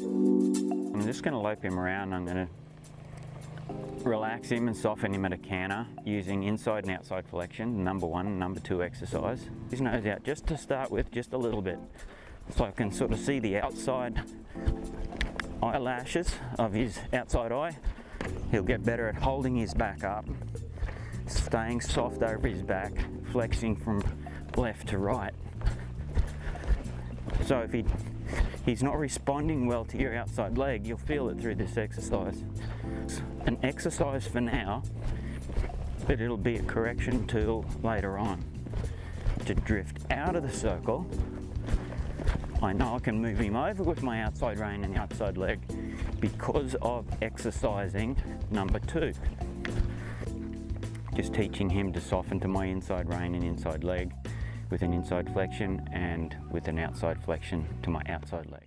I'm just going to lope him around. I'm going to relax him and soften him at a canter using inside and outside flexion, number one number two exercise. His nose out just to start with, just a little bit. So I can sort of see the outside eyelashes of his outside eye. He'll get better at holding his back up, staying soft over his back, flexing from left to right. So if he he's not responding well to your outside leg, you'll feel it through this exercise. It's an exercise for now, but it'll be a correction tool later on. To drift out of the circle, I know I can move him over with my outside rein and outside leg because of exercising number two. Just teaching him to soften to my inside rein and inside leg with an inside flexion and with an outside flexion to my outside leg.